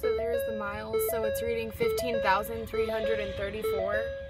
So there's the miles, so it's reading 15,334.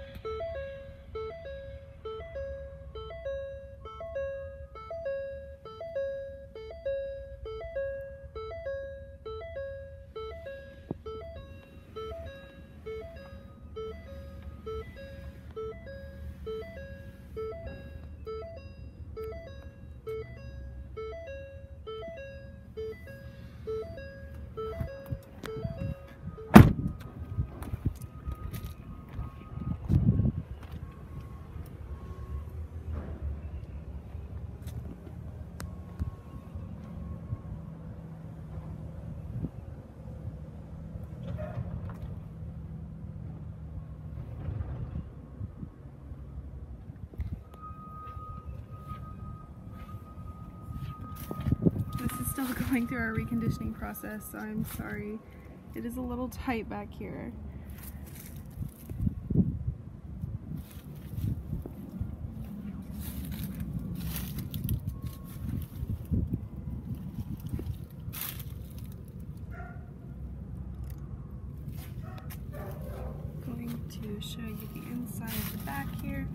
Still going through our reconditioning process, so I'm sorry. It is a little tight back here. Going to show you the inside of the back here.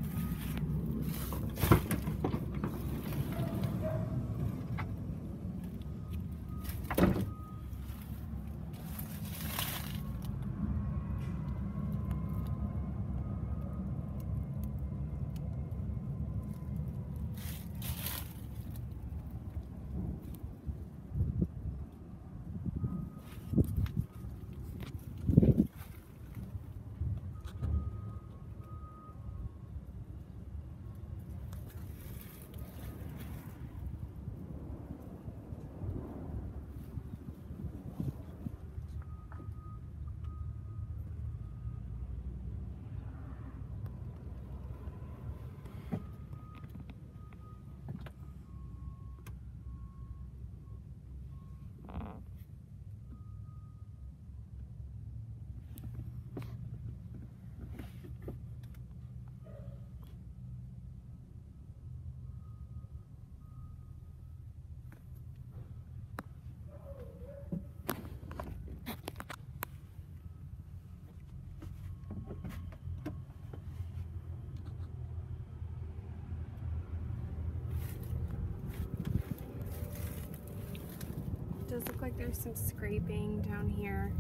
Does look like there's some scraping down here.